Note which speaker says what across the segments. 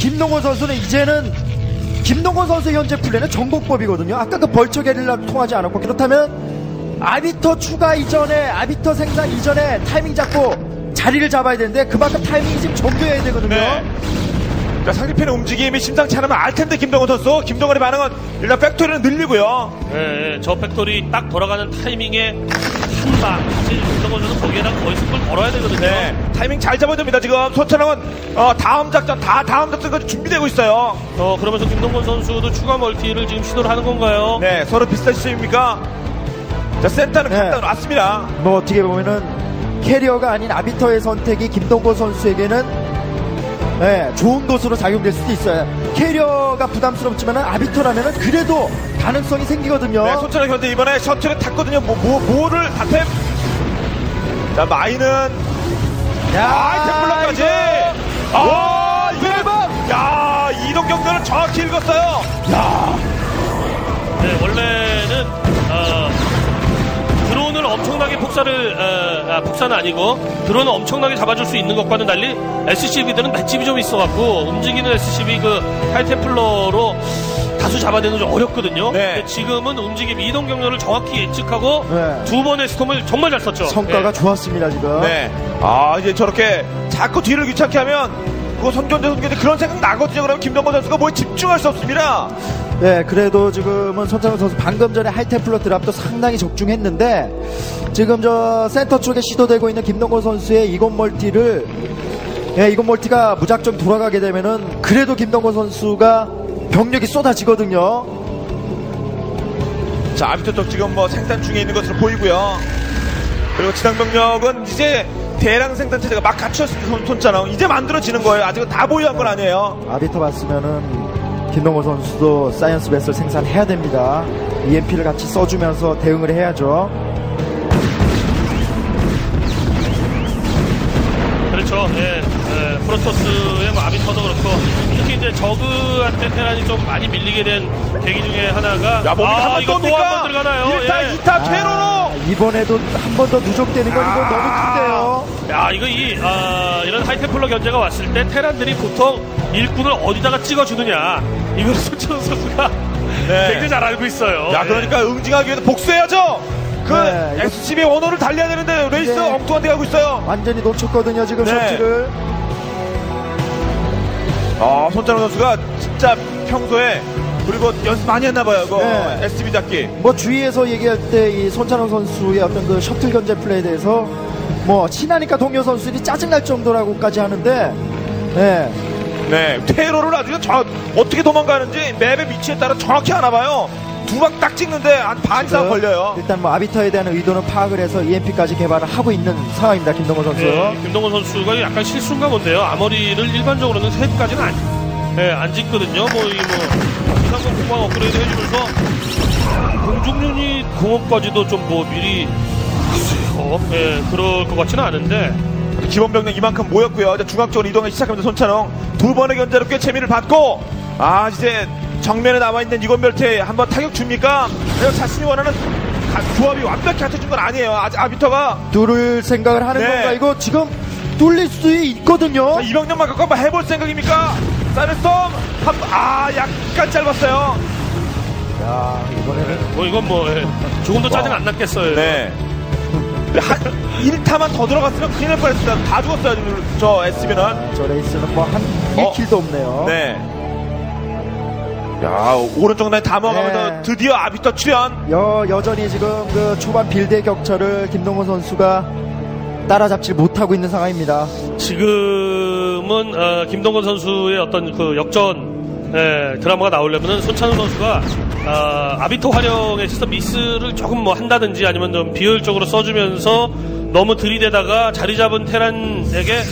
Speaker 1: 김동건 선수는 이제는 김동건 선수 현재 플레이는 정공법이거든요. 아까 그 Vulture 게릴라도 통하지 않았고 그렇다면 Arbiter 추가 이전에 Arbiter 생산 이전에 타이밍 잡고 자리를 잡아야 되는데 그만큼 타이밍이 지금 정교해야 되거든요.
Speaker 2: 네. 자, 상대편의 움직임이 심상치 않으면 알 텐데 김동건 선수. 김동건의 반응은 일단 Factory는 늘리고요.
Speaker 3: 예, 예, 저 Factory 딱 돌아가는 타이밍에 한 방. 사실 김동건 선수 거기에다가 거의 승부를 걸어야 되거든요.
Speaker 2: 네. 타이밍 잘 잡아야 됩니다. 지금 소천왕은 어, 다음 작전 다 다음 작전까지 준비되고 있어요.
Speaker 3: 어, 그러면서 김동건 선수도 추가 멀티를 지금 시도를 하는 건가요?
Speaker 2: 네, 서로 비슷한 시점입니까? 자, 센터는
Speaker 1: 네.
Speaker 2: 갔다 왔습니다.
Speaker 1: 뭐 어떻게 보면은 Carrier가 아닌 Arbiter의 선택이 김동건 선수에게는 네, 좋은 것으로 작용될 수도 있어요. Carrier가 부담스럽지만 Arbiter라면은 그래도 가능성이 생기거든요.
Speaker 2: 네, 소천왕 현재 이번에 셔틀을 탔거든요. 뭐, 뭐, 뭐를 다템. 자, 마이는
Speaker 1: 야,
Speaker 2: 아, 템플러까지.
Speaker 1: 이거
Speaker 2: 아, 이거
Speaker 1: 대박!
Speaker 2: 야, 이동 경로는 정확히 읽었어요.
Speaker 3: 네, 원래는 엄청나게 폭사를 어, 아, 폭사는 아니고 드론을 엄청나게 잡아줄 수 있는 것과는 달리 SCV들은 맷집이 좀 있어갖고 움직이는 SCV 그 하이템플러로 다수 잡아내는 좀 어렵거든요.
Speaker 2: 네.
Speaker 3: 근데 지금은 움직임 이동 경로를 정확히 예측하고
Speaker 1: 네.
Speaker 3: 두 번의 스톰을 정말 잘 썼죠.
Speaker 1: 성과가
Speaker 3: 네.
Speaker 1: 좋았습니다 지금.
Speaker 2: 네. 아, 이제 저렇게 자꾸 뒤를 귀찮게 하면 그거 선전대 선전대 그런 생각 나거든요. 그러면 김동건 선수가 뭐에 집중할 수 없습니다.
Speaker 1: 네, 그래도 지금은 손창훈 선수 방금 전에 하이템플러 드랍도 상당히 적중했는데 지금 저 센터 쪽에 시도되고 있는 김동건 선수의 이건 멀티를 예, 이건 멀티가 무작정 돌아가게 되면은 그래도 김동건 선수가 병력이 쏟아지거든요.
Speaker 2: 자, Arbiter 쪽 지금 뭐 생산 중에 있는 것으로 보이고요. 그리고 지상 병력은 이제 대량 생산 체제가 막 갖추었습니다. 손- 손자랑 이제 만들어지는 거예요. 아직은 다 보유한 건 아니에요.
Speaker 1: Arbiter 봤으면은 김동건 선수도 Science Vessel 생산해야 됩니다. EMP를 같이 써주면서 대응을 해야죠.
Speaker 3: 그렇죠. 예, 예, 프로토스의 뭐 아비터도 그렇고 특히 이제 저그한테 테란이 좀 많이 밀리게 된 계기 중에 하나가
Speaker 2: 야, 몸이
Speaker 3: 아,
Speaker 2: 한번
Speaker 3: 이거 또
Speaker 2: 쏩니까?
Speaker 3: 한번 들어가나요?
Speaker 2: 1타,
Speaker 3: 예.
Speaker 2: 2타, 퇴로로!
Speaker 1: 아, 이번에도 한 번 더 누적되는 건 이거 너무 큰데요.
Speaker 3: 야, 이거 이, 아, 이런 High Templar 견제가 왔을 때 Terran들이 보통 일꾼을 어디다가 찍어주느냐. 이걸 손찬웅 선수가
Speaker 2: 네.
Speaker 3: 굉장히 잘 알고 있어요.
Speaker 2: 야,
Speaker 3: 예.
Speaker 2: 그러니까 응징하기 위해서 복수해야죠! 그
Speaker 1: 네, 이거-
Speaker 2: SCV 원호를 달려야 되는데 Wraith
Speaker 1: 네.
Speaker 2: 엉뚱한 데 가고 있어요.
Speaker 1: 완전히 놓쳤거든요 지금
Speaker 2: 네.
Speaker 1: 셔틀을.
Speaker 2: 아, 손찬웅 선수가 진짜 평소에 그리고 연습 많이 했나 봐요. 그
Speaker 1: 네.
Speaker 2: SCV 잡기.
Speaker 1: 뭐 주위에서 얘기할 때 이 손찬호 선수의 어떤 그 셔틀 견제 플레이에 대해서 뭐 친하니까 동료 선수들이 짜증날 정도라고까지 하는데 네.
Speaker 2: 네, 퇴로를 아주 저 어떻게 도망가는지 맵의 위치에 따라 정확히 하나 봐요. 두 방 딱 찍는데 한 반 이상 걸려요.
Speaker 1: 일단 뭐 아비터에 대한 의도는 파악을 해서 EMP까지 개발을 하고 있는 상황입니다 김동건 선수.
Speaker 3: 예, 김동건 선수가 약간 실수인가 본데요. 아머리를 일반적으로는 셋까지는 안, 예, 안 짓거든요. 뭐, 이 뭐, 이상공 공방 업그레이드 해주면서 공중 유닛 공업까지도 좀 뭐 미리 갔어요. 예, 그럴 것 같지는 않은데.
Speaker 2: 기본 병력 이만큼 모였고요. 이제 중앙쪽으로 이동하기 시작하면서 손찬홍 두 번의 견제로 꽤 재미를 받고 아 이제 정면에 남아 있는 이건 멸트에 한번 타격 줍니까? 자신이 원하는 가- 조합이 완벽히 갖춰진 건 아니에요. 아직 아비터가
Speaker 1: 뚫을 생각을 하는
Speaker 2: 네.
Speaker 1: 건가 이거 지금 뚫릴 수 있거든요.
Speaker 2: 자, 이 병력만 갖고 한번 해볼 생각입니까? 사이렌스톰 한아 약간 짧았어요.
Speaker 1: 야 이번에는
Speaker 3: 뭐 이건 뭐 예, 조금 더 짜증 안 났겠어요.
Speaker 2: 네. 한 1타만 더 들어갔으면 큰일 날 뻔했어요. 다 죽었어요, 지금 저 SCV는.
Speaker 1: 저 Wraith는 뭐한
Speaker 2: 어.
Speaker 1: 1 kill도 없네요.
Speaker 2: 네. 야, 오른쪽 라인 다 먹으면서
Speaker 1: 네.
Speaker 2: 드디어 Arbiter 출연.
Speaker 1: 여, 여전히 지금 그 초반 build의 격차를 김동건 선수가 따라잡지 못하고 있는 상황입니다.
Speaker 3: 지금은 어, 김동건 선수의 어떤 그 역전 예, 드라마가 나오려면은 손찬우 선수가 아, 아비토 활용에 있어서 미스를 조금 뭐 한다든지 아니면 좀 비효율적으로 써주면서 너무 들이대다가 자리 잡은 테란에게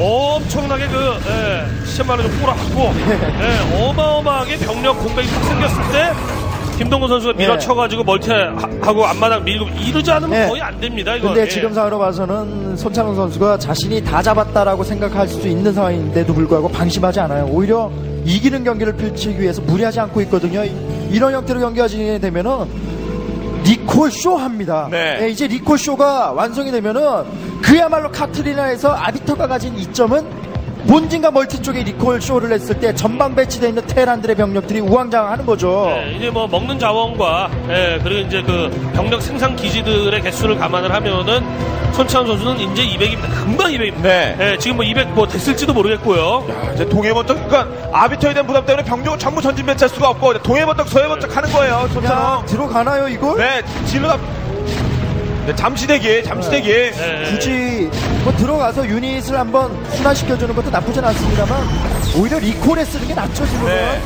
Speaker 3: 엄청나게 그 예, 시험만을 좀 꼬라박고 예, 어마어마하게 병력 공백이 확 생겼을 때 김동건 선수가 밀어쳐가지고 멀티하고 앞마당 밀고 이러지 않으면
Speaker 1: 네.
Speaker 3: 거의 안 됩니다. 이거.
Speaker 1: 근데
Speaker 3: 예.
Speaker 1: 지금 상황으로 봐서는 손찬웅 선수가 자신이 다 잡았다라고 생각할 수 있는 상황인데도 불구하고 방심하지 않아요. 오히려 이기는 경기를 펼치기 위해서 무리하지 않고 있거든요. 이- 이런 형태로 경기하게 되면은 리콜 쇼 합니다.
Speaker 2: 네.
Speaker 1: 예, 이제 리콜 쇼가 완성이 되면은 그야말로 카트리나에서 Arbiter가 가진 이점은 본진과 멀티 쪽에 리콜 쇼를 했을 때 전방 배치되어 있는 Terran들의 병력들이 우왕좌왕하는 거죠.
Speaker 3: 네, 이제 뭐 먹는 자원과 예, 그리고 이제 그 병력 생산 기지들의 개수를 감안을 하면은 손창 선수는 이제 200입니다. 금방 200입니다.
Speaker 2: 네.
Speaker 3: 지금 뭐 200 뭐 됐을지도 모르겠고요.
Speaker 2: 야, 이제 동해번쩍 그러니까 아비터에 대한 부담 때문에 병력을 전부 전진 배치할 수가 없고 동해번쩍 서해번쩍 하는 거예요.
Speaker 1: 그냥
Speaker 2: 손찬호.
Speaker 1: 들어가나요 이걸?
Speaker 2: 네, 질러다. 네, 잠시 대기, 잠시 대기.
Speaker 3: 네.
Speaker 1: 굳이 뭐 들어가서 유닛을 한번 순환시켜주는 것도 나쁘진 않습니다만 오히려 리콜에 쓰는 게 낫죠 지금은.
Speaker 2: 네.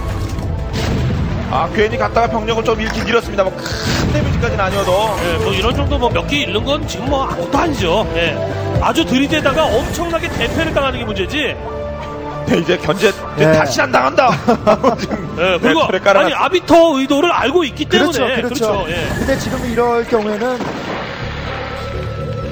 Speaker 2: 아, 괜히 갔다가 병력을 좀 잃긴 잃었습니다. 뭐 큰 damage까지는 아니어도.
Speaker 3: 예, 뭐 이런 정도 뭐 몇 개 잃는 건 지금 뭐 아무것도 아니죠. 예. 아주 들이대다가 엄청나게 대패를 당하는 게 문제지.
Speaker 2: 네, 이제 견제 이제
Speaker 1: 네.
Speaker 2: 다시 안 당한다.
Speaker 3: 예, 그리고
Speaker 2: 네,
Speaker 3: 아니 Arbiter 의도를 알고 있기 때문에
Speaker 1: 그렇죠, 그렇죠.
Speaker 3: 예.
Speaker 1: 근데 지금 이럴 경우에는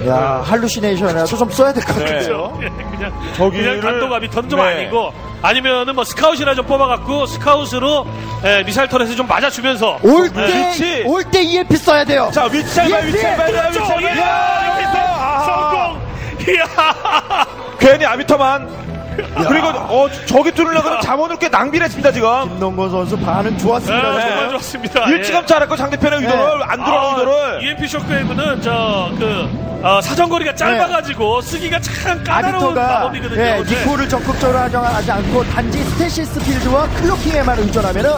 Speaker 1: 야 Hallucination이라도 좀 써야 될 것
Speaker 2: 네.
Speaker 1: 같아요.
Speaker 3: 예, 그냥
Speaker 2: 저기를-
Speaker 3: 그냥 단독 Arbiter는 좀
Speaker 2: 네.
Speaker 3: 아니고 아니면은 뭐 Scout이나 좀 뽑아갖고 Scout으로 예, 미사일 터렛을 좀 맞아주면서
Speaker 1: 올
Speaker 3: 예.
Speaker 2: 그렇지.
Speaker 1: 때올때 EMP 써야 돼요.
Speaker 2: 자, 위치 잘 봐요,
Speaker 1: 예,
Speaker 2: 위치 잘 봐요, 위치. 잘 봐요.
Speaker 3: 이야,
Speaker 2: 아,
Speaker 3: 성공. 이야.
Speaker 2: 괜히 아비터만. 그리고 어 저기 뚫으려고 그러면 자원을 꽤 낭비를 했습니다 지금.
Speaker 1: 김동건 선수 반응 좋았습니다.
Speaker 3: 네. 정말 좋았습니다.
Speaker 2: 일찌감치 잘했고 상대편의 의도를 안 들어간 의도를.
Speaker 3: EMP 쇼크웨이브는 저그 어, 사정거리가 짧아가지고 쓰기가 참 까다로운 마법이거든요.
Speaker 1: 예,
Speaker 3: 네.
Speaker 1: 니코를 적극적으로 하지 않고 단지 Stasis Field와 cloaking에만 의존하면은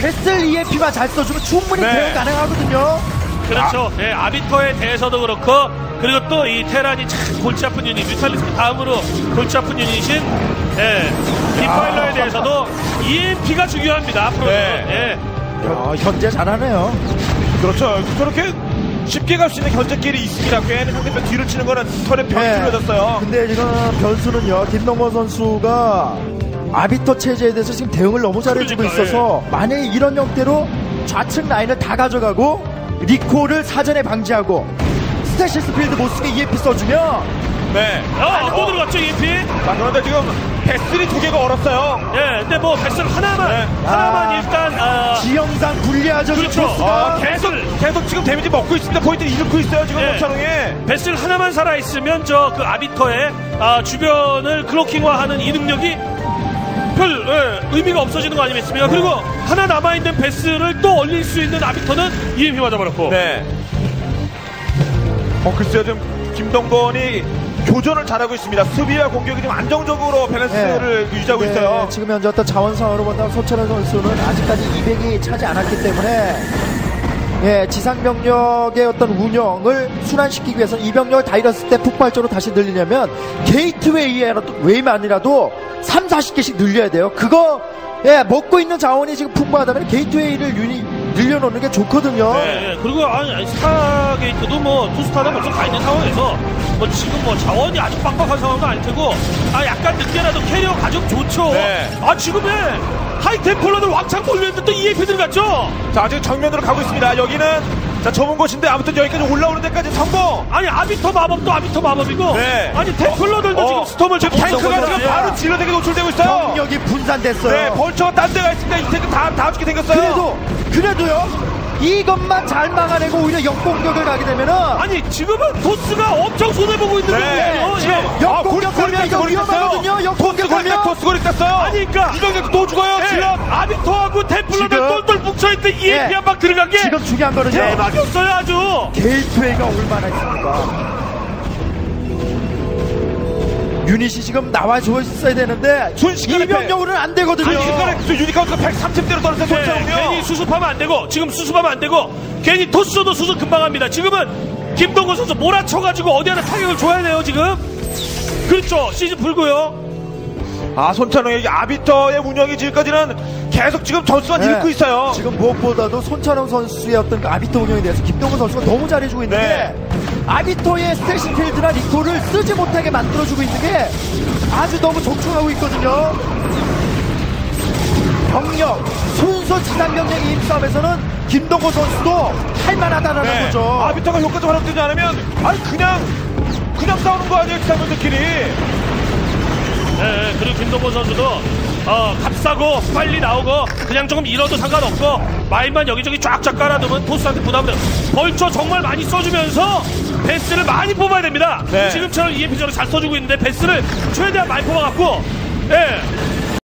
Speaker 1: Vessel EMP만 잘 써주면 충분히
Speaker 2: 네.
Speaker 1: 대응 가능하거든요.
Speaker 3: 그렇죠. 예, 아비터에 대해서도 그렇고 그리고 또 이 Terran이 참 골치 아픈 유닛, Mutalisk 다음으로 골치 아픈 유닛인 예, Defiler에 대해서도 EMP가 중요합니다. 앞으로는.
Speaker 2: 네.
Speaker 3: 예.
Speaker 1: 야, 현재 잘하네요.
Speaker 2: 그렇죠. 저렇게 쉽게 갈 수 있는 견제길이 있습니다. 괜히 상대편 뒤를 치는 거는 털에
Speaker 1: 네.
Speaker 2: 뚫려졌어요.
Speaker 1: 근데 지금 변수는요, 김동건 선수가 Arbiter 체제에 대해서 지금 대응을 너무 잘해주고
Speaker 3: 그러니까,
Speaker 1: 있어서 만약에 이런 형태로 좌측 라인을 다 가져가고 recall을 사전에 방지하고 Stasis Field 못 쓰게 EMP 써주면
Speaker 2: 네.
Speaker 3: 아, 또 들어갔죠, EMP?
Speaker 2: 자, 그런데 지금 Vessel이 두 개가 얼었어요.
Speaker 3: 예, 근데 뭐 Vessel 하나만,
Speaker 2: 네.
Speaker 3: 하나만
Speaker 1: 아.
Speaker 3: 일단, 아,
Speaker 1: 지형상 불리하죠.
Speaker 3: 그렇죠.
Speaker 2: 아, 계속 계속 지금 damage 먹고 있습니다. 포인트 잃고 있어요. 지금
Speaker 3: 네.
Speaker 2: 손찬웅이.
Speaker 3: Vessel 하나만 살아있으면 저 그 아비터의 아, 주변을 cloaking화하는 이 능력이 별 예, 의미가 없어지는 거 아니겠습니까? 그리고 하나 남아있는 Vessel을 또 얼릴 수 있는 Arbiter는 EMP 맞아버렸고
Speaker 2: 네. 어 글쎄요 지금 김동건이 교전을 잘하고 있습니다. 수비와 공격이 지금 안정적으로 밸런스를 유지하고
Speaker 1: 네,
Speaker 2: 있어요.
Speaker 1: 지금 현재 어떤 자원상으로 본다면 소철현 선수는 아직까지 200이 차지 않았기 때문에 예, 지상병력의 어떤 운영을 순환시키기 위해서는 이 병력을 다 잃었을 때 폭발적으로 다시 늘리려면 Gateway에라도 way만이라도 3, 40개씩 늘려야 돼요. 그거 예, 먹고 있는 자원이 지금 풍부하다면 Gateway를 유니, 늘려놓는 게 좋거든요.
Speaker 2: 네.
Speaker 3: 예, 그리고 아니, Stargate도 뭐 two star가 벌써 가 있는 상황에서 뭐 지금 뭐 자원이 아주 빡빡한 상황도 아닐 테고 아 약간 늦게라도 캐리어 가정 좋죠.
Speaker 2: 네.
Speaker 3: 아 지금의 High Templar들 왕창 몰려있는데 또 EMP 들어갔죠.
Speaker 2: 자 아직 정면으로 가고 있습니다. 여기는 자 좁은 곳인데 아무튼 여기까지 올라오는 데까지 성공.
Speaker 3: 아니 Arbiter 마법도 Arbiter 마법이고
Speaker 2: 네.
Speaker 3: 아니 템플러들도
Speaker 2: 어,
Speaker 3: 지금 스톰을
Speaker 2: 지금
Speaker 3: 좀
Speaker 2: 탱크가 지금 바로 질러대게 노출되고 있어요.
Speaker 1: 병력이 분산됐어요.
Speaker 2: 네, Vulture가 딴 데가 있습니다. 이 탱크 다, 다 죽게 생겼어요.
Speaker 1: 그래도 그래도요. 이것만 잘 막아내고 오히려 역공격을 가게 되면은
Speaker 3: 아니 지금은 Toss가 엄청 손해보고 있는
Speaker 2: 네,
Speaker 3: 거거든요.
Speaker 2: 지금
Speaker 3: 예.
Speaker 1: 역공격
Speaker 2: 아,
Speaker 1: 하면
Speaker 2: 고리
Speaker 1: 이거 위험하거든요. 역공격 하면.
Speaker 2: 토스 고리 떴어요.
Speaker 3: 아니, 그러니까.
Speaker 2: 이정도 또 죽어요.
Speaker 3: 예. Zealot. Arbiter하고 Templar들
Speaker 1: 지금-
Speaker 3: 똘똘 뭉쳐있던 EMP
Speaker 1: 예.
Speaker 3: 한방 들어간 게
Speaker 1: 지금 중요한 거는요.
Speaker 3: 대박이었어요 아주.
Speaker 1: Gateway가 얼마나 있습니까? 유닛이 지금 나와줘 있어야 되는데
Speaker 2: 순식간에
Speaker 1: 이 병력으로는 안 되거든요.
Speaker 2: 순식간에 그 unit count가 130대로 떨어져
Speaker 3: 네,
Speaker 2: 손찬웅
Speaker 3: 괜히 수습하면 안 되고 지금 수습하면 안 되고 괜히 Toss도 수습 금방 합니다. 지금은 김동건 선수 몰아쳐가지고 어디 하나 타격을 줘야 돼요 지금. 그렇죠 siege 풀고요.
Speaker 2: 아 손찬웅에게 아비터의 운영이 지금까지는 계속 지금 점수만
Speaker 1: 네.
Speaker 2: 잃고 있어요.
Speaker 1: 지금 무엇보다도 손찬웅 선수의 어떤 그 아비토 운영에 대해서 김동근 선수가 너무 잘해주고 있는데 아비토의 스테이시 필드나 리콜을 쓰지 못하게 만들어주고 있는 게 아주 너무 적중하고 있거든요. 병력, 순수 지상병력 힘싸움에서는 김동근 선수도 할만하다라는
Speaker 2: 네.
Speaker 1: 거죠.
Speaker 2: 아비터가 효과적으로 활용되지 않으면 아니 그냥 그냥 싸우는 거 아니에요 기사분들끼리.
Speaker 3: 네, 그리고 김동건 선수도 어, 값싸고 빨리 나오고 그냥 조금 잃어도 상관없고 마인만 여기저기 쫙쫙 깔아두면 토스한테 부담을 벌초 정말 많이 써주면서 베스를 많이 뽑아야 됩니다.
Speaker 2: 네.
Speaker 3: 지금처럼 EMP적으로 잘 써주고 있는데 베스를 최대한 많이 뽑아갖고 예